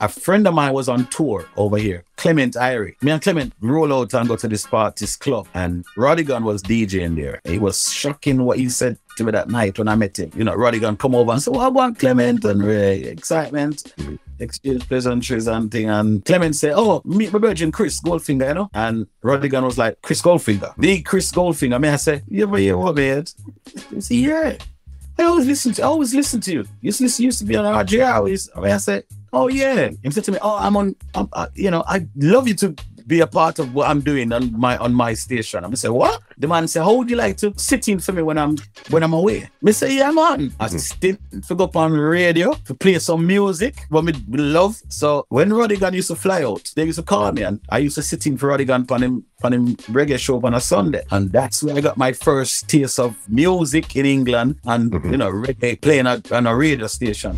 a friend of mine was on tour over here, Clement Irie. Me and Clement roll out and go to this party's club, and Rodigan was DJing there. It was shocking what he said to me that night when I met him. You know, Rodigan come over and say, "Well, I want Clement," and really excitement. Mm-hmm. Exchange pleasantries and thing. And Clement said, Oh, meet my virgin Chris Goldfinger, you know? And Rodigan was like, Chris Goldfinger. The Chris Goldfinger. Me, I say, Yeah, but yeah, what, man? He said, Yeah. I always listen to I always listen to you. You used to, listen, used to be on always I, mean, I said, Oh yeah. He said to me, Oh, I'm on I'm, uh, you know, I'd love you to be a part of what I'm doing on my on my station. I'm say, what? The man say, how would you like to sit in for me when I'm when I'm away? Me say, yeah, man. I mm. still to go up on radio to play some music, what me love. So when Rodigan used to fly out, they used to call me and I used to sit in for Rodigan on him on him reggae show on a Sunday. And that's where I got my first taste of music in England and mm-hmm. you know reggae playing at, on a radio station.